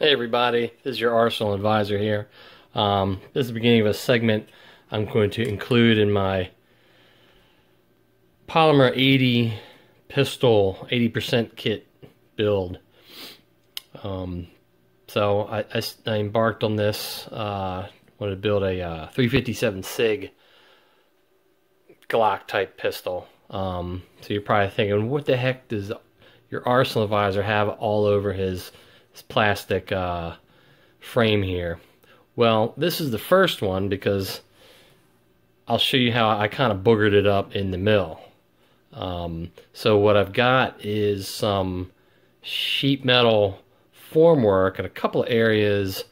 Hey everybody, this is your Arsenal advisor here. Um, this is the beginning of a segment I'm going to include in my Polymer 80 pistol 80% kit build. Um, so I, I, I, embarked on this, uh, wanted to build a uh, 357 SIG Glock type pistol. Um, so you're probably thinking, what the heck does your Arsenal advisor have all over his plastic uh, frame here. Well, this is the first one because I'll show you how I kind of boogered it up in the mill. Um, so what I've got is some sheet metal formwork in a couple of areas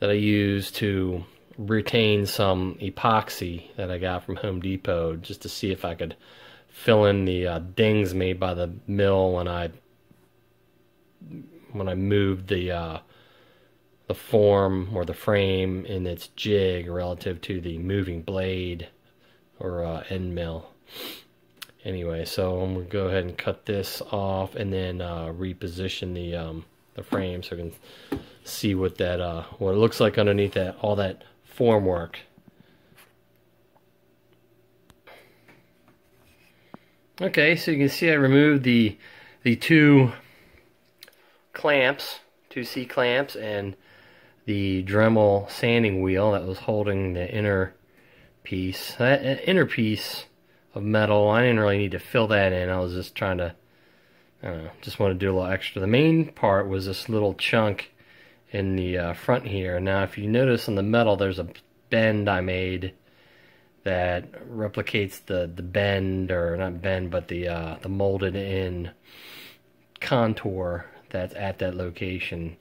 that I use to retain some epoxy that I got from Home Depot just to see if I could fill in the uh, dings made by the mill when I when I moved the uh, the form or the frame in its jig relative to the moving blade or uh, end mill. Anyway, so I'm gonna go ahead and cut this off and then uh, reposition the um, the frame so I can see what that uh, what it looks like underneath that all that form work. Okay, so you can see I removed the the two clamps, two C clamps, and the Dremel sanding wheel that was holding the inner piece. That uh, inner piece of metal, I didn't really need to fill that in. I was just trying to, I don't know, just want to do a little extra. The main part was this little chunk in the uh, front here. Now, if you notice on the metal, there's a bend I made that replicates the the bend or not bend, but the uh, the molded in contour that's at that location.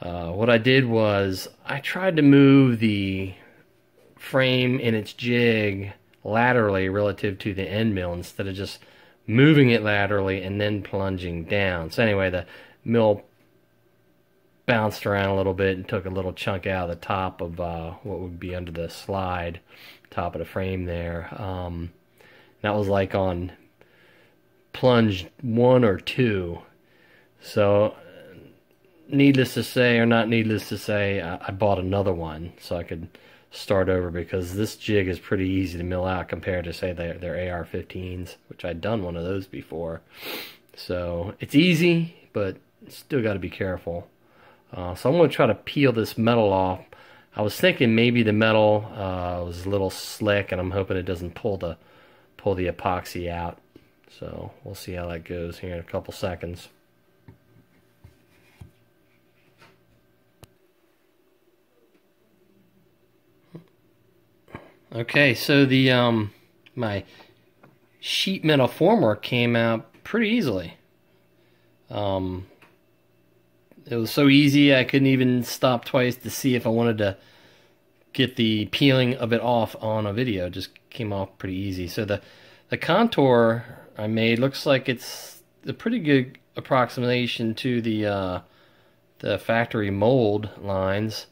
Uh, what I did was I tried to move the frame in its jig laterally relative to the end mill instead of just moving it laterally and then plunging down. So anyway, the mill bounced around a little bit and took a little chunk out of the top of uh, what would be under the slide, top of the frame there. Um, that was like on plunge one or two. So, needless to say, or not needless to say, I, I bought another one so I could start over because this jig is pretty easy to mill out compared to say their, their AR-15s, which I'd done one of those before. So it's easy, but still got to be careful. Uh, so I'm going to try to peel this metal off. I was thinking maybe the metal uh, was a little slick, and I'm hoping it doesn't pull the pull the epoxy out. So we'll see how that goes here in a couple seconds. Okay, so the um my sheet metal formwork came out pretty easily. Um it was so easy I couldn't even stop twice to see if I wanted to get the peeling of it off on a video. It just came off pretty easy. So the the contour I made looks like it's a pretty good approximation to the uh, the factory mold lines.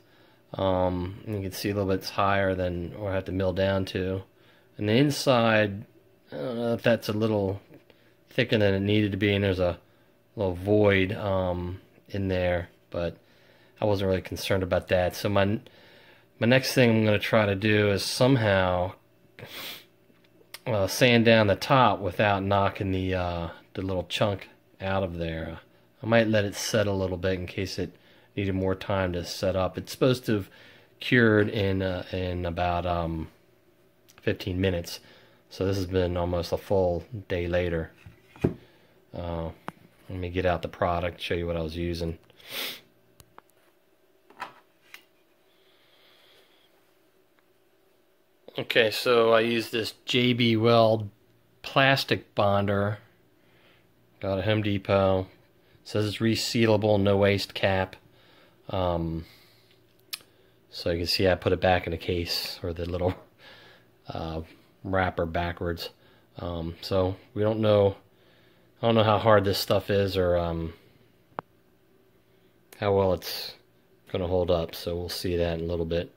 Um, you can see a little bit higher than I have to mill down to. And the inside, I don't know if that's a little thicker than it needed to be, and there's a little void um, in there, but I wasn't really concerned about that. So my my next thing I'm going to try to do is somehow uh, sand down the top without knocking the uh, the little chunk out of there. I might let it set a little bit in case it needed more time to set up. It's supposed to have cured in uh, in about um, 15 minutes, so this has been almost a full day later. Uh, let me get out the product, show you what I was using. Okay, so I use this JB Weld plastic bonder. Got a Home Depot. Says it's resealable, no waste cap. Um, so you can see I put it back in the case or the little uh, wrapper backwards. Um, so we don't know, I don't know how hard this stuff is or um, how well it's going to hold up. So we'll see that in a little bit.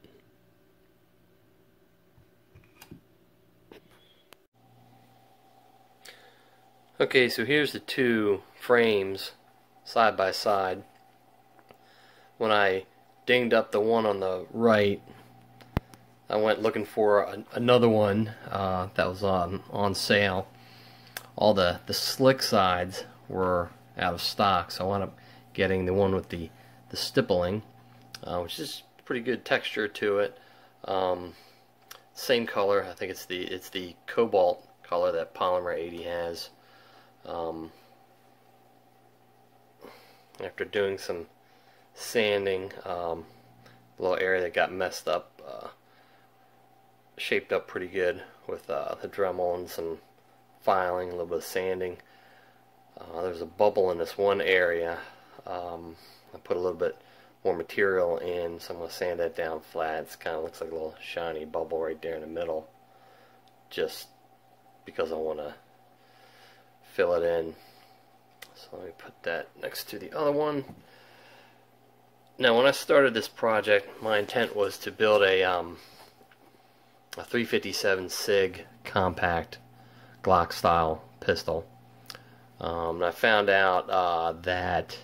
Okay, so here's the two frames side by side. When I dinged up the one on the right, I went looking for another one uh, that was on on sale. All the the slick sides were out of stock, so I wound up getting the one with the the stippling, uh, which is pretty good texture to it. Um, same color. I think it's the it's the cobalt color that Polymer 80 has. Um, after doing some sanding, um, little area that got messed up, uh, shaped up pretty good with uh, the Dremel and some filing, a little bit of sanding. Uh, there's a bubble in this one area. Um, I put a little bit more material in, so I'm going to sand that down flat. It kind of looks like a little shiny bubble right there in the middle, just because I want to fill it in. So let me put that next to the other one. Now, when I started this project, my intent was to build a um, a 357 SIG compact Glock style pistol. Um, I found out uh, that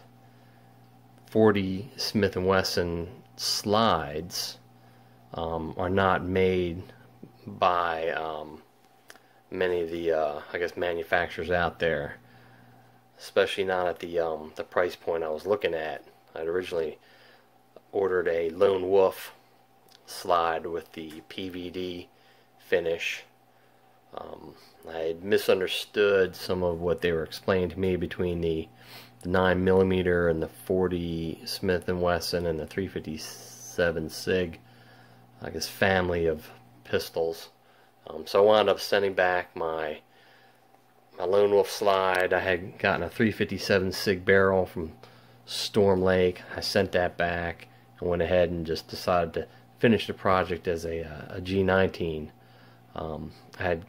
40 Smith & Wesson slides um, are not made by um, many of the, uh, I guess, manufacturers out there, especially not at the um, the price point I was looking at. I'd originally ordered a Lone Wolf slide with the PVD finish. Um, I misunderstood some of what they were explaining to me between the the 9 millimeter and the 40 Smith & Wesson and the 357 SIG, I guess, family of pistols. Um, so I wound up sending back my my Lone Wolf slide. I had gotten a 357 SIG barrel from Storm Lake. I sent that back and went ahead and just decided to finish the project as a, a G19. Um, I had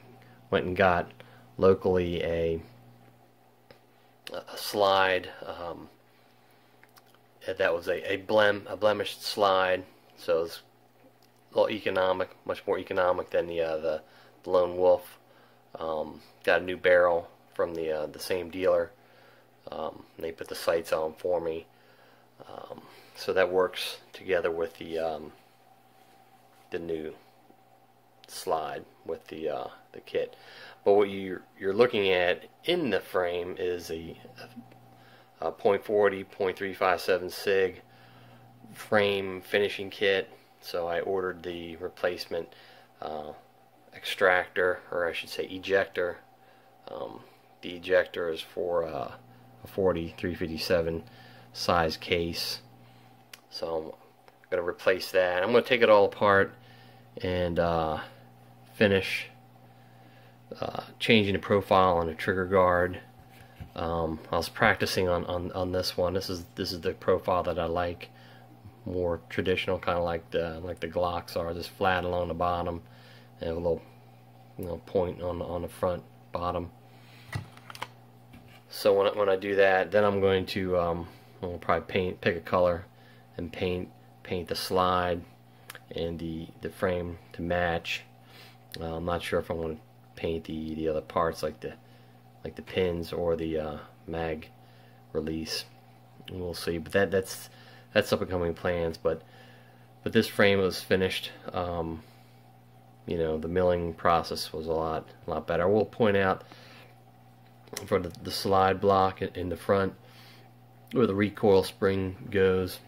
went and got locally a a slide um, that was a, a blem a blemished slide. So it's a little economic much more economic than the uh, the, the lone wolf. Um, got a new barrel from the uh, the same dealer. Um, they put the sights on for me um, so that works together with the um, the new slide with the uh, the kit but what you're, you're looking at in the frame is a, a 0.40, 0.357 SIG frame finishing kit. So I ordered the replacement uh, extractor, or I should say ejector. Um, the ejector is for uh, a 40 357 size case. So I'm going to replace that. I'm going to take it all apart and uh, finish uh, changing the profile on the trigger guard. Um, I was practicing on, on, on this one. This is this is the profile that I like, more traditional, kind of like the like the Glocks are, just flat along the bottom, and a little you know point on on the front bottom. So when I, when I do that, then I'm going to um, I'll probably paint pick a color and paint paint the slide and the the frame to match. Uh, I'm not sure if I'm going to paint the the other parts like the like the pins or the uh, mag release. we'll see, but that that's that's up and coming plans. But but this frame was finished. Um, you know, the milling process was a lot a lot better. I will point out for the, the slide block in the front where the recoil spring goes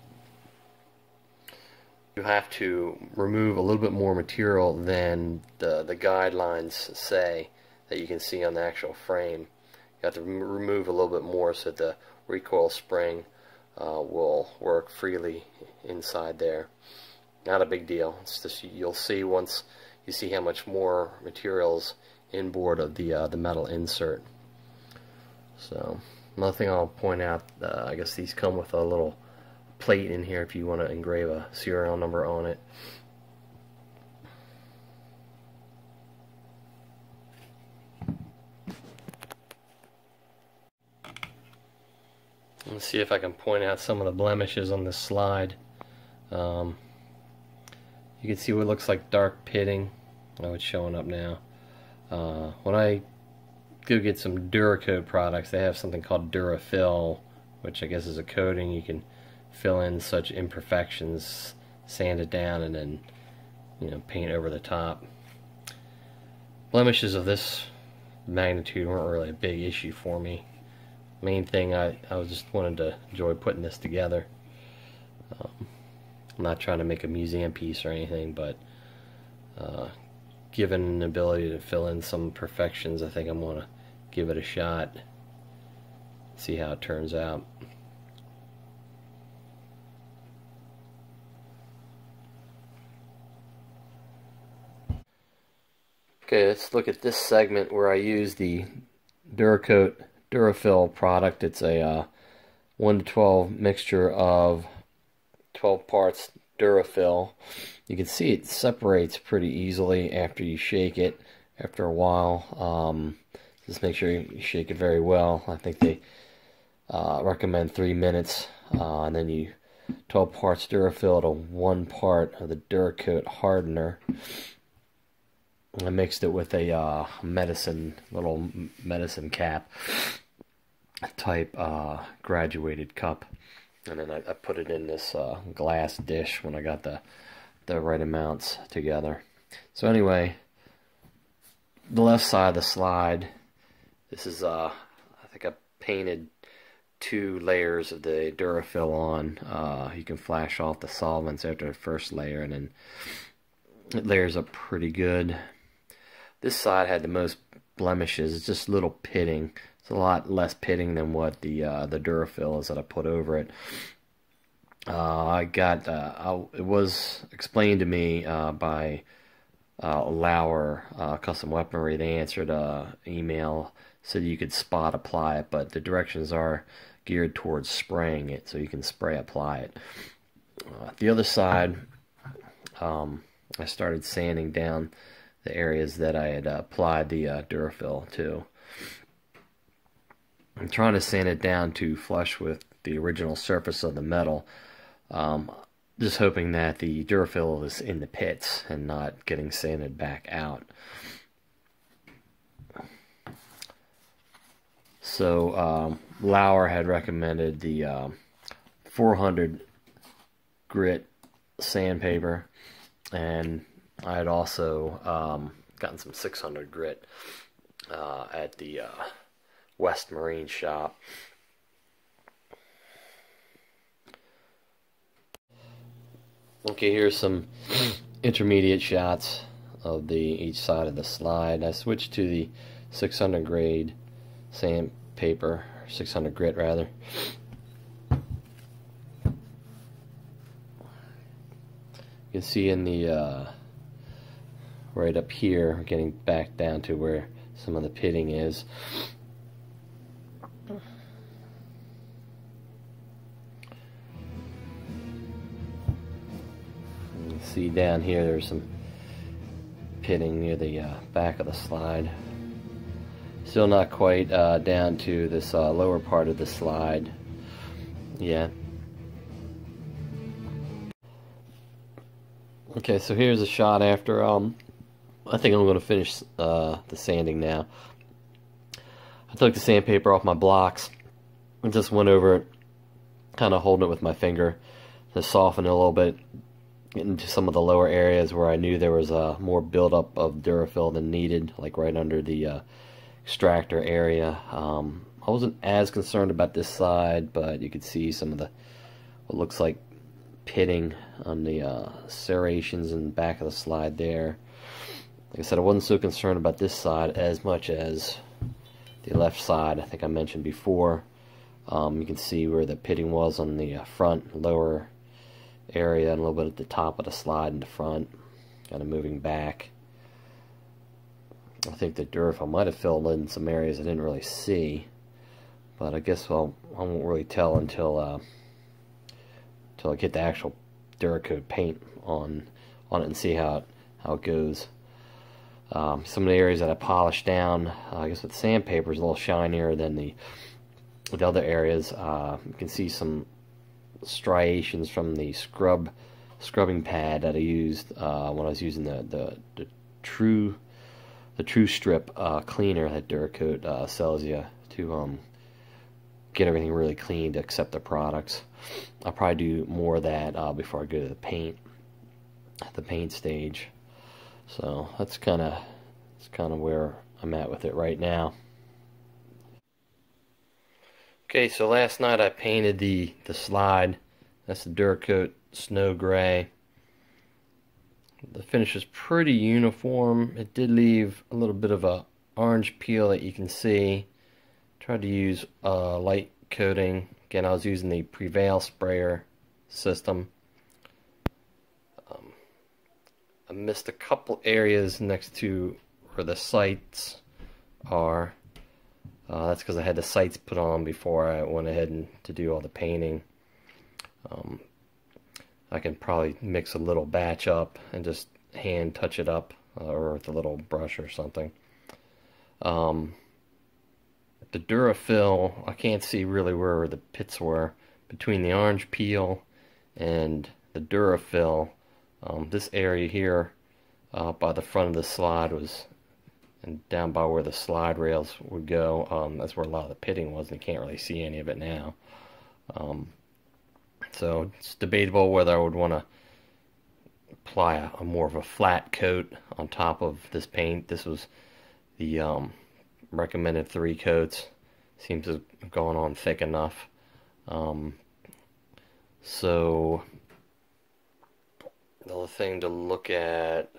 you have to remove a little bit more material than the, the guidelines say that you can see on the actual frame. You have to remove a little bit more so that the recoil spring uh, will work freely inside there. Not a big deal. It's just you'll see once you see how much more materials inboard of the uh, the metal insert. So another thing I'll point out, uh, I guess these come with a little plate in here if you want to engrave a serial number on it. Let's see if I can point out some of the blemishes on this slide. Um, you can see what looks like dark pitting. Oh, it's showing up now. Uh, when I go get some Duracoat products, they have something called Durafil, which I guess is a coating you can fill in such imperfections, sand it down, and then you know paint over the top. Blemishes of this magnitude weren't really a big issue for me. Main thing I I was just wanted to enjoy putting this together. Um, I'm not trying to make a museum piece or anything, but uh, given an ability to fill in some perfections, I think I'm going to give it a shot, see how it turns out. Okay, let's look at this segment where I use the Duracoat Durafil product. It's a uh, 1 to 12 mixture of 12 parts Durafil. You can see it separates pretty easily after you shake it after a while. Um, just make sure you shake it very well. I think they uh, recommend three minutes, uh, and then you 12 parts Durafil to one part of the Duracoat hardener. I mixed it with a uh, medicine, little medicine cap type uh, graduated cup. And then I, I, put it in this uh, glass dish when I got the, the right amounts together. So anyway, the left side of the slide, this is, uh, I think I painted two layers of the Durafil on. Uh, you can flash off the solvents after the first layer and then it layers up pretty good. This side had the most blemishes. It's just little pitting. It's a lot less pitting than what the uh, the Durafil is that I put over it. Uh, I got uh, I, it was explained to me uh, by uh, Lauer uh, Custom Weaponry. They answered an email said you could spot apply it, but the directions are geared towards spraying it, so you can spray apply it. the other side, um, I started sanding down the areas that I had uh, applied the uh, Durafil to. I'm trying to sand it down to flush with the original surface of the metal. Um, just hoping that the Durafil is in the pits and not getting sanded back out. So um, Lauer had recommended the uh, 400 grit sandpaper and I had also um, gotten some 600 grit uh, at the uh, West Marine shop. Okay, here's some intermediate shots of the each side of the slide. I switched to the 600 grade sandpaper, 600 grit rather. You can see in the uh, right up here, getting back down to where some of the pitting is. You see down here there's some pitting near the uh, back of the slide. Still not quite uh, down to this uh, lower part of the slide yet. Okay, so here's a shot after um, I think I'm going to finish uh, the sanding now. I took the sandpaper off my blocks and just went over it, kind of holding it with my finger to soften it a little bit into some of the lower areas where I knew there was uh, more buildup of Durafil than needed, like right under the uh, extractor area. Um, I wasn't as concerned about this side, but you could see some of the what looks like pitting on the uh, serrations in the back of the slide there. Like I said, I wasn't so concerned about this side as much as the left side. I think I mentioned before. Um, you can see where the pitting was on the uh, front lower area and a little bit at the top of the slide in the front. Kind of moving back. I think the Durafil might have filled in some areas I didn't really see. But I guess well, I won't really tell until uh, until I get the actual Duracoat paint on on it and see how it, how it goes. Um, some of the areas that I polished down, uh, I guess with sandpaper is a little shinier than the, the other areas. Uh, you can see some striations from the scrub scrubbing pad that I used uh, when I was using the, the, the true the true strip uh, cleaner that Duracoat uh, sells you to um, get everything really clean to accept the products. I'll probably do more of that uh, before I go to the paint, the paint stage. So that's kind of that's kind of where I'm at with it right now. Okay, so last night I painted the the slide. That's the Duracoat Snow Gray. The finish is pretty uniform. It did leave a little bit of a orange peel that you can see. Tried to use a light coating. Again, I was using the Prevail sprayer system. Um, I missed a couple areas next to where the sights are. Uh, that's because I had the sights put on before I went ahead and to do all the painting. Um, I can probably mix a little batch up and just hand touch it up uh, or with a little brush or something. Um, the Durafil, I can't see really where the pits were between the orange peel and the Durafil. Um, this area here uh, by the front of the slide was and down by where the slide rails would go. Um, that's where a lot of the pitting was, and you can't really see any of it now. Um, so it's debatable whether I would want to apply a, a, more of a flat coat on top of this paint. This was the um, recommended three coats. Seems to have gone on thick enough. Um, so another thing to look at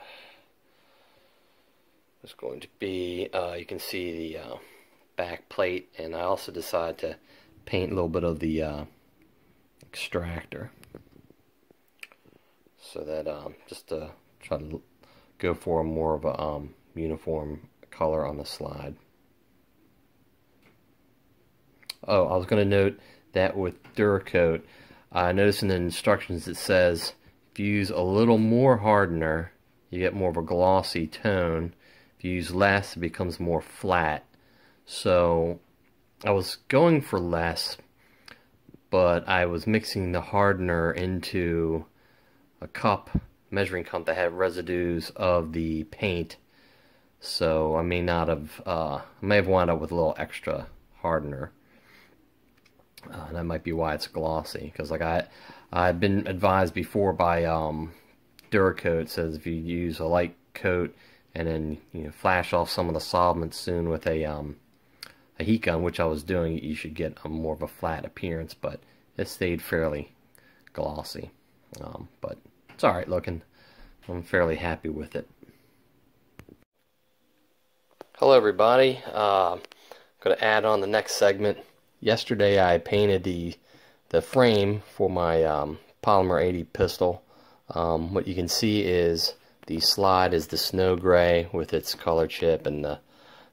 is going to be, uh, you can see the uh, back plate, and I also decided to paint a little bit of the uh, extractor. So that, um, just to try to go for a more of a um, uniform color on the slide. Oh, I was going to note that with Duracoat, I noticed in the instructions it says if you use a little more hardener, you get more of a glossy tone. If you use less, it becomes more flat. So I was going for less, but I was mixing the hardener into a cup, measuring cup that had residues of the paint. So I may not have, uh, I may have wound up with a little extra hardener. Uh, that might be why it's glossy, because like I, I've been advised before by um, Duracoat says if you use a light coat and then you know, flash off some of the solvents soon with a um, a heat gun, which I was doing, you should get a more of a flat appearance, but it stayed fairly glossy. Um, but it's alright looking. I'm fairly happy with it. Hello everybody. Uh, I'm going to add on the next segment. Yesterday I painted the the frame for my um, Polymer 80 pistol. Um, what you can see is the slide is the snow gray with its color chip and the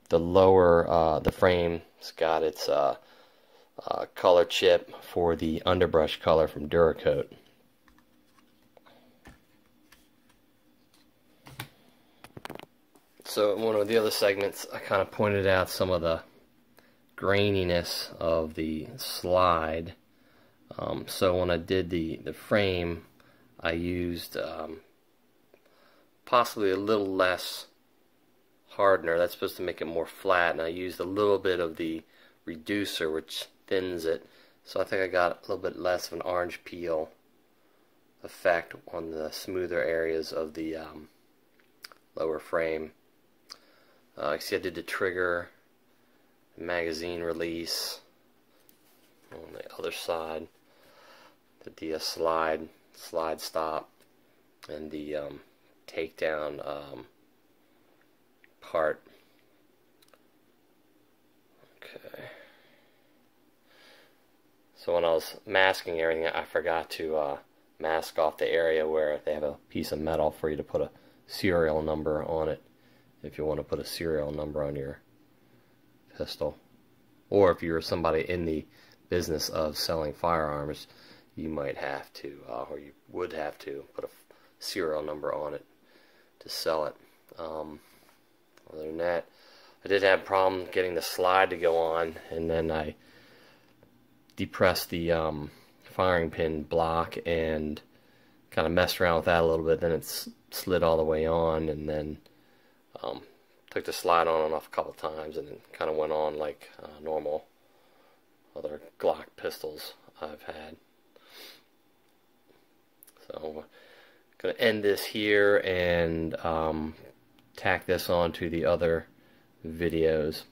the lower uh, the frame. It's got its uh, uh, color chip for the underbrush color from Duracoat. So in one of the other segments I kind of pointed out some of the graininess of the slide. Um, so when I did the, the frame I used um, possibly a little less hardener. That's supposed to make it more flat, and I used a little bit of the reducer, which thins it. So I think I got a little bit less of an orange peel effect on the smoother areas of the um, lower frame. Uh, you see I did the trigger, magazine release on the other side, the uh, slide, slide stop, and the um, takedown um, Okay. So when I was masking everything, I forgot to uh, mask off the area where they have a piece of metal for you to put a serial number on it if you want to put a serial number on your pistol. Or if you're somebody in the business of selling firearms, you might have to, uh, or you would have to, put a serial number on it to sell it. Um, other than that, I did have a problem getting the slide to go on, and then I depressed the um, firing pin block and kind of messed around with that a little bit. Then it slid all the way on, and then um, took the slide on and off a couple times, and it kind of went on like uh, normal other Glock pistols I've had. So to end this here and um, tack this on to the other videos.